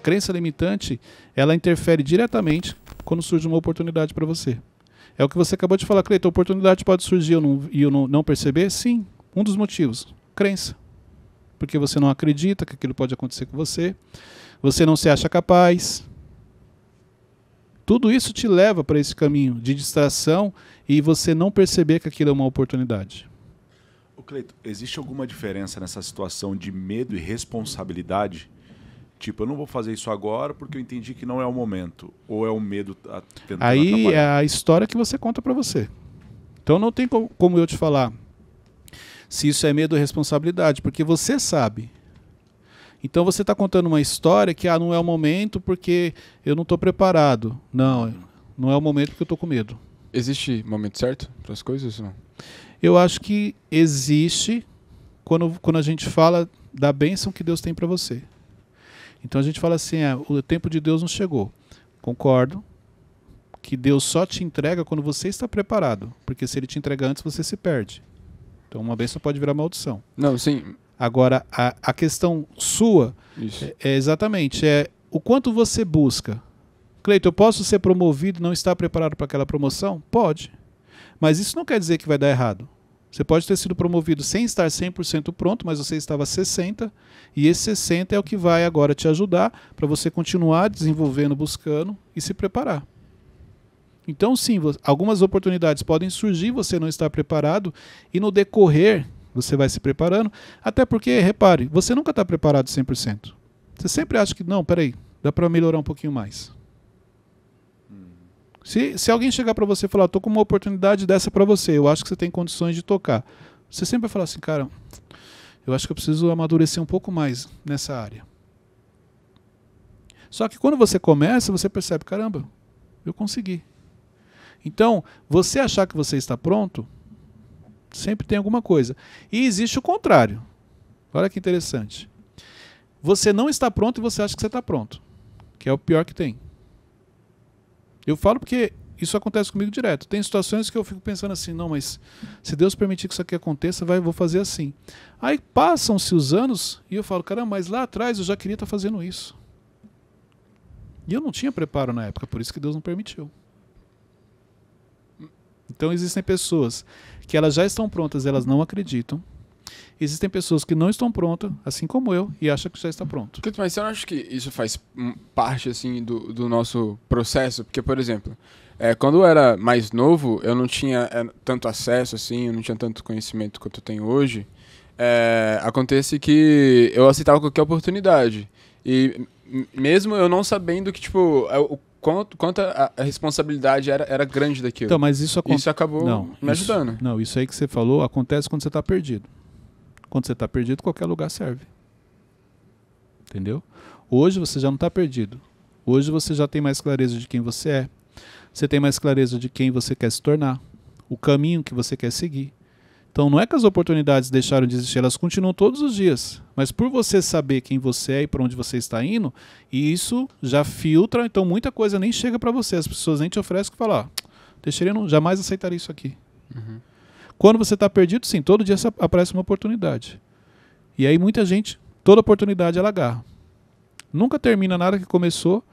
crença limitante, ela interfere diretamente quando surge uma oportunidade para você. É o que você acabou de falar, Cleiton, a oportunidade pode surgir eu não, e eu não, não perceber? Sim, um dos motivos, crença. Porque você não acredita que aquilo pode acontecer com você, você não se acha capaz. Tudo isso te leva para esse caminho de distração e você não perceber que aquilo é uma oportunidade. O Cleito, existe alguma diferença nessa situação de medo e responsabilidade? Tipo, eu não vou fazer isso agora porque eu entendi que não é o momento. Ou é o medo a, tentando Aí atrapalhar? é a história que você conta para você. Então não tem co- como eu te falar se isso é medo ou responsabilidade, porque você sabe. Então você está contando uma história que ah, não é o momento porque eu não estou preparado. Não, não é o momento porque eu estou com medo. Existe momento certo para as coisas ou não? Eu acho que existe quando, quando a gente fala da bênção que Deus tem para você. Então a gente fala assim, é, o tempo de Deus não chegou. Concordo que Deus só te entrega quando você está preparado, porque se ele te entrega antes você se perde. Então uma bênção pode virar maldição. Não, sim. Agora a, a questão sua é, é exatamente é o quanto você busca. Cleiton, eu posso ser promovido e não estar preparado para aquela promoção? Pode. Mas isso não quer dizer que vai dar errado. Você pode ter sido promovido sem estar 100% pronto, mas você estava 60%, e esse 60% é o que vai agora te ajudar para você continuar desenvolvendo, buscando e se preparar. Então, sim, algumas oportunidades podem surgir, você não está preparado, e no decorrer você vai se preparando, até porque, repare, você nunca está preparado 100%. Você sempre acha que, não, peraí, dá para melhorar um pouquinho mais. Se, se alguém chegar para você e falar, tô com uma oportunidade dessa para você, eu acho que você tem condições de tocar. Você sempre vai falar assim, cara, eu acho que eu preciso amadurecer um pouco mais nessa área. Só que quando você começa, você percebe, caramba, eu consegui. Então, você achar que você está pronto, sempre tem alguma coisa. E existe o contrário. Olha que interessante. Você não está pronto e você acha que você está pronto. Que é o pior que tem. Eu falo porque isso acontece comigo direto. Tem situações que eu fico pensando assim, não, mas se Deus permitir que isso aqui aconteça, vai, vou fazer assim. Aí passam-se os anos e eu falo, caramba, mas lá atrás eu já queria estar fazendo isso. E eu não tinha preparo na época, por isso que Deus não permitiu. Então existem pessoas que elas já estão prontas, elas não acreditam. Existem pessoas que não estão prontas, assim como eu, e acham que já está pronto. Mas você não acha que isso faz parte, assim, do, do nosso processo? Porque, por exemplo, é, quando eu era mais novo, eu não tinha é, tanto acesso, assim, eu não tinha tanto conhecimento quanto eu tenho hoje. É, acontece que eu aceitava qualquer oportunidade. E mesmo eu não sabendo que, tipo, é, o quanto, quanto a, a responsabilidade era, era grande daquilo. Então, mas isso isso acabou Não, me isso- ajudando. Não, isso aí que você falou acontece quando você está perdido. Quando você está perdido, qualquer lugar serve. Entendeu? Hoje você já não está perdido. Hoje você já tem mais clareza de quem você é. Você tem mais clareza de quem você quer se tornar. O caminho que você quer seguir. Então não é que as oportunidades deixaram de existir, elas continuam todos os dias. Mas por você saber quem você é e para onde você está indo, isso já filtra, então muita coisa nem chega para você. As pessoas nem te oferecem que falar, ah, Teixeira não jamais aceitaria isso aqui. Uhum. Quando você está perdido, sim, todo dia aparece uma oportunidade. E aí muita gente, toda oportunidade ela agarra. Nunca termina nada que começou,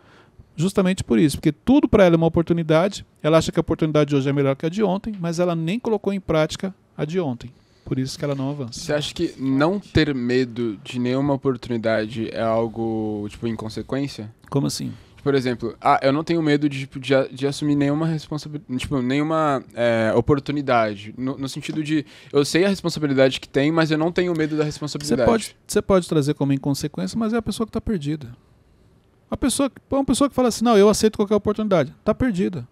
justamente por isso, porque tudo para ela é uma oportunidade. Ela acha que a oportunidade de hoje é melhor que a de ontem, mas ela nem colocou em prática a de ontem. Por isso que ela não avança. Você acha que não ter medo de nenhuma oportunidade é algo, tipo, inconsequência? Como assim? Por exemplo, ah, eu não tenho medo de, tipo, de, de assumir nenhuma responsabilidade, tipo, nenhuma é, oportunidade. No, no sentido de, eu sei a responsabilidade que tem, mas eu não tenho medo da Você responsabilidade. pode, você pode trazer como inconsequência, mas é a pessoa que está perdida. A pessoa, uma pessoa que fala assim, não, eu aceito qualquer oportunidade, está perdida.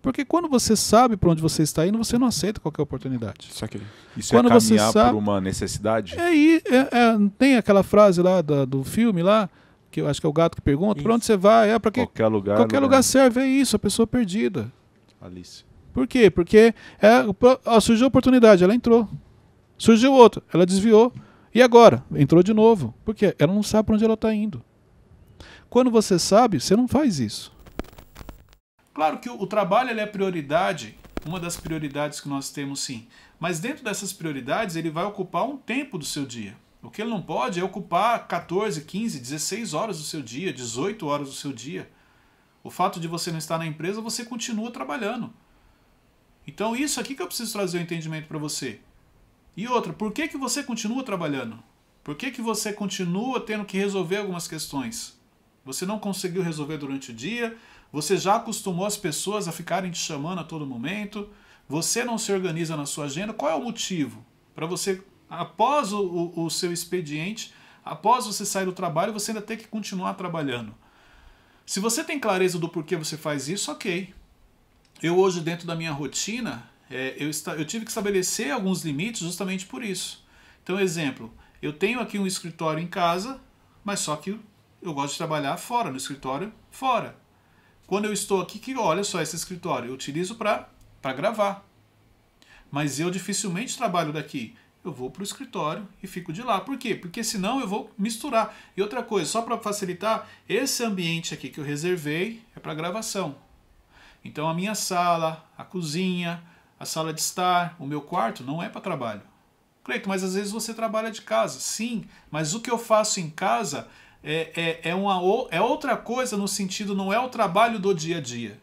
Porque quando você sabe para onde você está indo, você não aceita qualquer oportunidade. Só que Isso Quando é você caminhar sabe- por uma necessidade? É aí, é, é, tem aquela frase lá da- do filme lá, que eu acho que é o gato que pergunta, para onde você vai? É para quê? Qualquer lugar. Qualquer lugar serve, é isso, a pessoa perdida. Alice. Por quê? Porque é, ó, surgiu a oportunidade, ela entrou. Surgiu outra, ela desviou. E agora? Entrou de novo. Por quê? Ela não sabe para onde ela está indo. Quando você sabe, você não faz isso. Claro que o, o trabalho é prioridade, uma das prioridades que nós temos sim. Mas dentro dessas prioridades, ele vai ocupar um tempo do seu dia. O que ele não pode é ocupar 14, 15, 16 horas do seu dia, 18 horas do seu dia. O fato de você não estar na empresa, você continua trabalhando. Então, isso aqui que eu preciso trazer o um entendimento para você. E outra, por que, que você continua trabalhando? Por que, que você continua tendo que resolver algumas questões? Você não conseguiu resolver durante o dia, você já acostumou as pessoas a ficarem te chamando a todo momento, você não se organiza na sua agenda. Qual é o motivo? Para você, após o, o, o seu expediente, após você sair do trabalho, você ainda tem que continuar trabalhando. Se você tem clareza do porquê você faz isso, ok. Eu hoje, dentro da minha rotina, é, eu, eu tive que estabelecer alguns limites justamente por isso. Então, exemplo, eu tenho aqui um escritório em casa, mas só que eu gosto de trabalhar fora, no escritório, fora. Quando eu estou aqui, que olha só esse escritório, eu utilizo para gravar. Mas eu dificilmente trabalho daqui. Eu vou para o escritório e fico de lá. Por quê? Porque senão eu vou misturar. E outra coisa, só para facilitar, esse ambiente aqui que eu reservei é para gravação. Então a minha sala, a cozinha, a sala de estar, o meu quarto não é para trabalho. Cleito, mas às vezes você trabalha de casa. Sim, mas o que eu faço em casa é, é, é, uma, é outra coisa no sentido, não é o trabalho do dia a dia.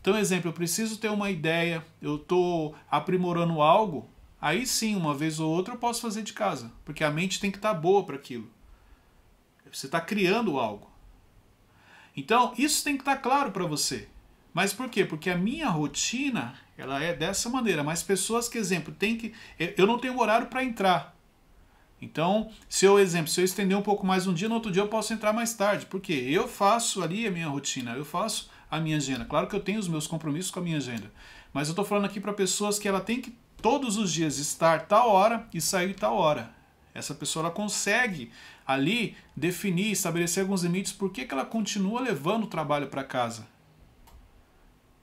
Então, exemplo, eu preciso ter uma ideia, eu estou aprimorando algo, aí sim, uma vez ou outra eu posso fazer de casa, porque a mente tem que estar tá boa para aquilo. Você está criando algo. Então, isso tem que estar tá claro para você. Mas por quê? Porque a minha rotina ela é dessa maneira. Mas pessoas que, exemplo, tem que. Eu não tenho horário para entrar. Então, se eu, exemplo, se eu estender um pouco mais um dia, no outro dia eu posso entrar mais tarde. Porque eu faço ali a minha rotina, eu faço a minha agenda. Claro que eu tenho os meus compromissos com a minha agenda. Mas eu estou falando aqui para pessoas que ela tem que todos os dias estar tal hora e sair tal hora. Essa pessoa ela consegue ali definir, estabelecer alguns limites, por que, que ela continua levando o trabalho para casa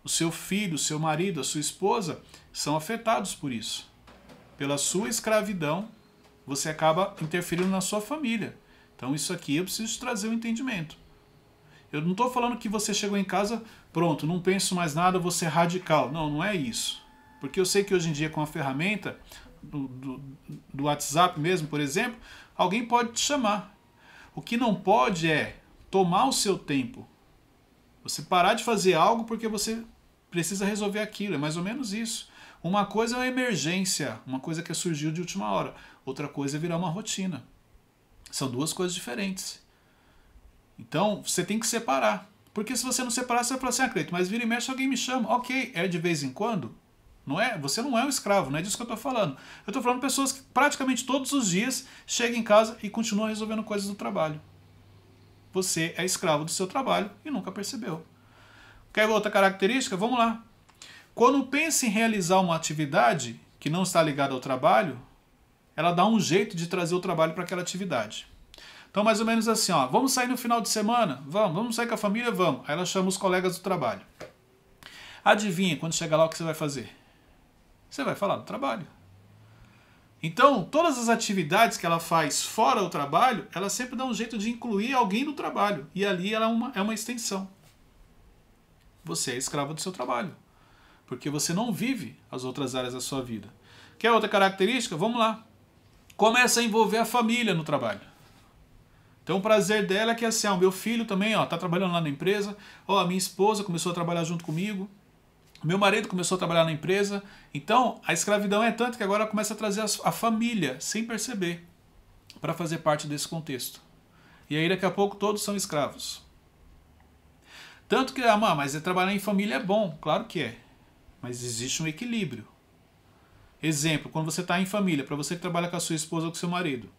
o seu filho, o seu marido, a sua esposa são afetados por isso. Pela sua escravidão, você acaba interferindo na sua família. Então, isso aqui eu preciso trazer o um entendimento. Eu não estou falando que você chegou em casa, pronto, não penso mais nada, você é radical. Não, não é isso. Porque eu sei que hoje em dia, com a ferramenta do, do, do WhatsApp mesmo, por exemplo, alguém pode te chamar. O que não pode é tomar o seu tempo. Você parar de fazer algo porque você precisa resolver aquilo. É mais ou menos isso. Uma coisa é uma emergência, uma coisa que surgiu de última hora. Outra coisa é virar uma rotina. São duas coisas diferentes. Então, você tem que separar. Porque se você não separar, você vai falar assim, ah, Cleito, mas vira e mexe, alguém me chama. Ok, é de vez em quando? Não é? Você não é um escravo, não é disso que eu estou falando. Eu estou falando pessoas que praticamente todos os dias chegam em casa e continuam resolvendo coisas do trabalho. Você é escravo do seu trabalho e nunca percebeu. Quer outra característica? Vamos lá. Quando pensa em realizar uma atividade que não está ligada ao trabalho, ela dá um jeito de trazer o trabalho para aquela atividade. Então, mais ou menos assim, ó, vamos sair no final de semana? Vamos, vamos sair com a família? Vamos. Aí ela chama os colegas do trabalho. Adivinha, quando chegar lá, o que você vai fazer? Você vai falar do trabalho. Então, todas as atividades que ela faz fora o trabalho, ela sempre dá um jeito de incluir alguém no trabalho. E ali ela é uma, é uma extensão você é escravo do seu trabalho. Porque você não vive as outras áreas da sua vida. Quer outra característica? Vamos lá. Começa a envolver a família no trabalho. Então o prazer dela é que assim, ó, o meu filho também ó, tá trabalhando lá na empresa, ó, a minha esposa começou a trabalhar junto comigo, meu marido começou a trabalhar na empresa. Então a escravidão é tanto que agora começa a trazer a família, sem perceber, para fazer parte desse contexto. E aí daqui a pouco todos são escravos. Tanto que, ah, mas trabalhar em família é bom, claro que é. Mas existe um equilíbrio. Exemplo, quando você está em família, para você que trabalha com a sua esposa ou com seu marido,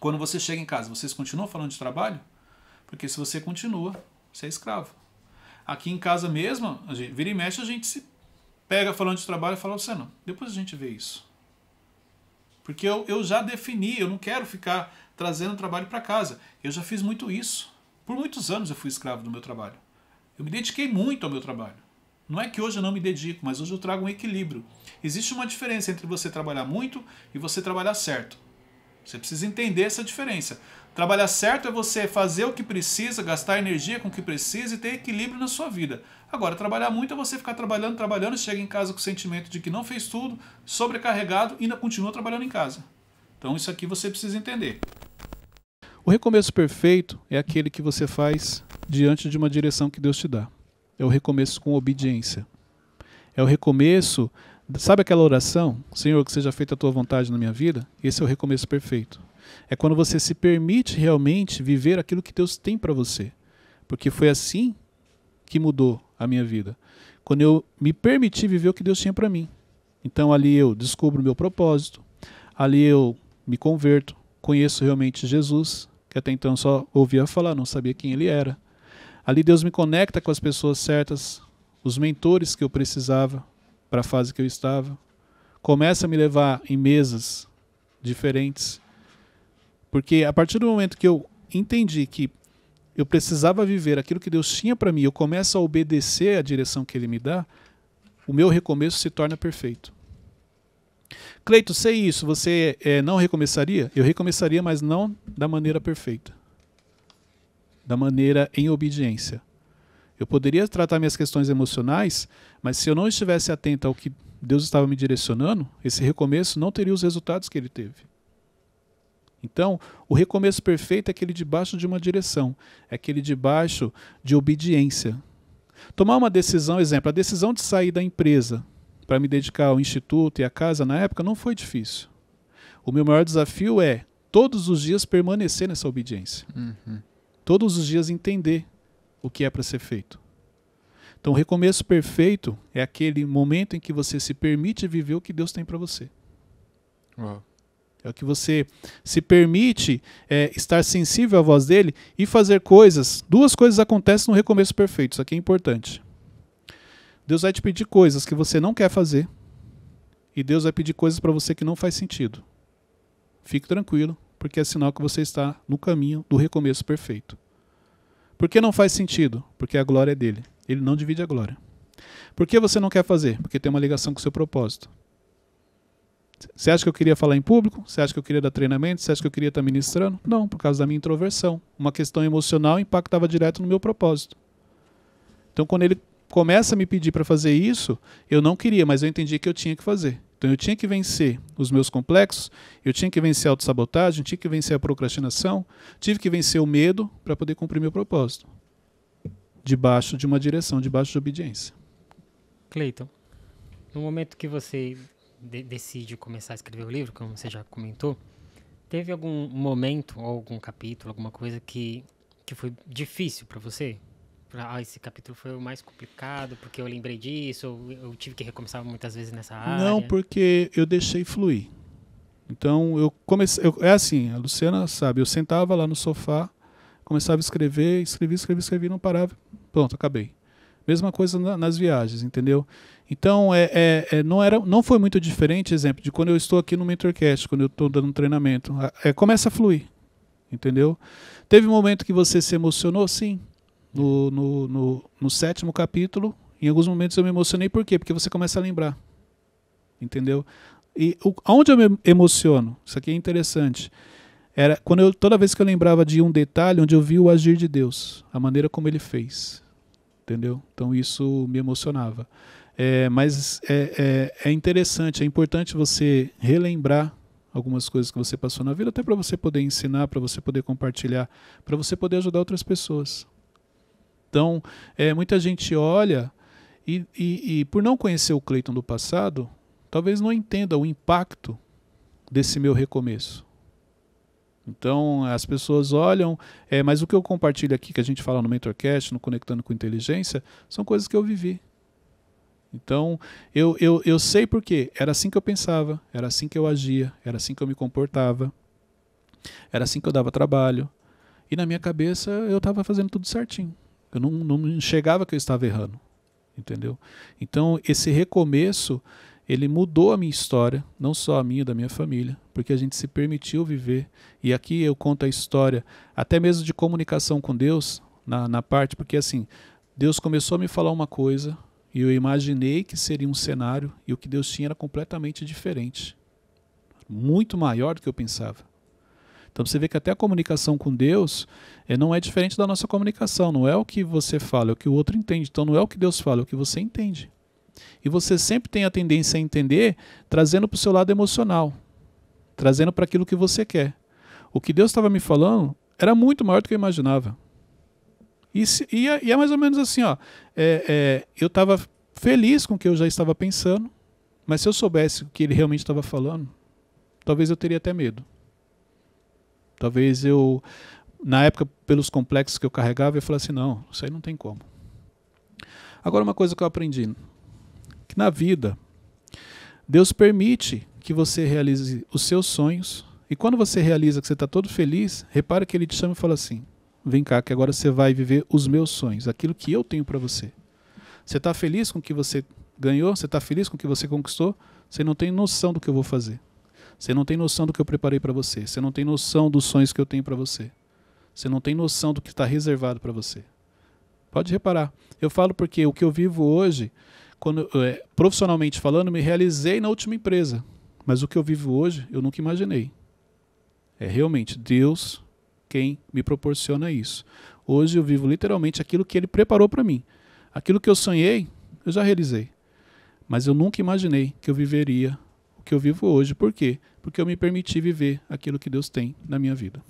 quando você chega em casa, vocês continuam falando de trabalho? Porque se você continua, você é escravo. Aqui em casa mesmo, a gente, vira e mexe, a gente se pega falando de trabalho e fala, você não, depois a gente vê isso. Porque eu, eu já defini, eu não quero ficar trazendo trabalho para casa. Eu já fiz muito isso. Por muitos anos eu fui escravo do meu trabalho. Eu me dediquei muito ao meu trabalho. Não é que hoje eu não me dedico, mas hoje eu trago um equilíbrio. Existe uma diferença entre você trabalhar muito e você trabalhar certo. Você precisa entender essa diferença. Trabalhar certo é você fazer o que precisa, gastar energia com o que precisa e ter equilíbrio na sua vida. Agora, trabalhar muito é você ficar trabalhando, trabalhando, chega em casa com o sentimento de que não fez tudo, sobrecarregado e ainda continua trabalhando em casa. Então isso aqui você precisa entender. O recomeço perfeito é aquele que você faz diante de uma direção que Deus te dá. É o recomeço com obediência. É o recomeço, sabe aquela oração? Senhor, que seja feita a tua vontade na minha vida? Esse é o recomeço perfeito. É quando você se permite realmente viver aquilo que Deus tem para você. Porque foi assim que mudou a minha vida. Quando eu me permiti viver o que Deus tinha para mim. Então ali eu descubro o meu propósito, ali eu me converto, conheço realmente Jesus, que até então só ouvia falar, não sabia quem ele era. Ali Deus me conecta com as pessoas certas, os mentores que eu precisava para a fase que eu estava. Começa a me levar em mesas diferentes. Porque a partir do momento que eu entendi que eu precisava viver aquilo que Deus tinha para mim, eu começo a obedecer a direção que Ele me dá, o meu recomeço se torna perfeito. Cleito, sei isso, você é, não recomeçaria? Eu recomeçaria, mas não da maneira perfeita. Da maneira em obediência. Eu poderia tratar minhas questões emocionais, mas se eu não estivesse atento ao que Deus estava me direcionando, esse recomeço não teria os resultados que ele teve. Então, o recomeço perfeito é aquele debaixo de uma direção, é aquele debaixo de obediência. Tomar uma decisão, exemplo, a decisão de sair da empresa para me dedicar ao instituto e à casa na época não foi difícil. O meu maior desafio é todos os dias permanecer nessa obediência. Uhum. Todos os dias entender o que é para ser feito. Então, o recomeço perfeito é aquele momento em que você se permite viver o que Deus tem para você. Uau. É o que você se permite é, estar sensível à voz dele e fazer coisas. Duas coisas acontecem no recomeço perfeito, isso aqui é importante. Deus vai te pedir coisas que você não quer fazer e Deus vai pedir coisas para você que não faz sentido. Fique tranquilo, porque é sinal que você está no caminho do recomeço perfeito. Por que não faz sentido? Porque a glória é dele. Ele não divide a glória. Por que você não quer fazer? Porque tem uma ligação com o seu propósito. Você acha que eu queria falar em público? Você acha que eu queria dar treinamento? Você acha que eu queria estar ministrando? Não, por causa da minha introversão. Uma questão emocional impactava direto no meu propósito. Então, quando ele começa a me pedir para fazer isso, eu não queria, mas eu entendi que eu tinha que fazer. Então eu tinha que vencer os meus complexos, eu tinha que vencer a autossabotagem, tinha que vencer a procrastinação, tive que vencer o medo para poder cumprir meu propósito. Debaixo de uma direção, debaixo de obediência. Cleiton, no momento que você de decide começar a escrever o livro, como você já comentou, teve algum momento, ou algum capítulo, alguma coisa que, que foi difícil para você? Ah, esse capítulo foi o mais complicado porque eu lembrei disso, eu tive que recomeçar muitas vezes nessa área? Não, porque eu deixei fluir. Então eu comecei, eu, é assim, a Luciana sabe, eu sentava lá no sofá, começava a escrever, escrevi, escrevi, escrevi, não parava, pronto, acabei. Mesma coisa na, nas viagens, entendeu? Então é, é, é, não era, não foi muito diferente, exemplo, de quando eu estou aqui no Mentorcast, quando eu estou dando um treinamento, é, começa a fluir, entendeu? Teve um momento que você se emocionou, sim, no, no, no, no, sétimo capítulo, em alguns momentos eu me emocionei, por quê? Porque você começa a lembrar. Entendeu? E o, onde eu me emociono? Isso aqui é interessante. Era quando eu, toda vez que eu lembrava de um detalhe onde eu vi o agir de Deus, a maneira como ele fez. Entendeu? Então isso me emocionava. É, mas é, é, é interessante, é importante você relembrar algumas coisas que você passou na vida, até para você poder ensinar, para você poder compartilhar, para você poder ajudar outras pessoas. Então, é, muita gente olha e, e, e, por não conhecer o Cleiton do passado, talvez não entenda o impacto desse meu recomeço. Então, as pessoas olham, é, mas o que eu compartilho aqui, que a gente fala no Mentorcast, no Conectando com Inteligência, são coisas que eu vivi. Então, eu, eu, eu sei era assim que eu pensava, era assim que eu agia, era assim que eu me comportava, era assim que eu dava trabalho. E na minha cabeça eu estava fazendo tudo certinho. Eu não, não enxergava que eu estava errando, entendeu? Então, esse recomeço, ele mudou a minha história, não só a minha, da minha família, porque a gente se permitiu viver. E aqui eu conto a história, até mesmo de comunicação com Deus, na, na parte, porque assim, Deus começou a me falar uma coisa, e eu imaginei que seria um cenário, e o que Deus tinha era completamente diferente. Muito maior do que eu pensava. Então você vê que até a comunicação com Deus é, não é diferente da nossa comunicação. Não é o que você fala, é o que o outro entende. Então não é o que Deus fala, é o que você entende. E você sempre tem a tendência a entender trazendo para o seu lado emocional. trazendo para aquilo que você quer. O que Deus estava me falando era muito maior do que eu imaginava. E, se, e, é, e é mais ou menos assim, ó. É, é, eu estava feliz com o que eu já estava pensando, mas se eu soubesse o que ele realmente estava falando, talvez eu teria até medo. Talvez eu, na época, pelos complexos que eu carregava, eu falasse, não, isso aí não tem como. Agora, uma coisa que eu aprendi, que na vida, Deus permite que você realize os seus sonhos, e quando você realiza que você está todo feliz, repara que ele te chama e fala assim, vem cá, que agora você vai viver os meus sonhos, aquilo que eu tenho para você. Você está feliz com o que você ganhou? Você está feliz com o que você conquistou? Você não tem noção do que eu vou fazer. Você não tem noção do que eu preparei para você. Você não tem noção dos sonhos que eu tenho para você. Você não tem noção do que está reservado para você. Pode reparar. Eu falo porque o que eu vivo hoje, quando é, profissionalmente falando, me realizei na última empresa. Mas o que eu vivo hoje, eu nunca imaginei. É realmente Deus quem me proporciona isso. Hoje eu vivo literalmente aquilo que Ele preparou para mim. Aquilo que eu sonhei, eu já realizei. Mas eu nunca imaginei que eu viveria que eu vivo hoje. Por quê? Porque eu me permiti viver aquilo que Deus tem na minha vida.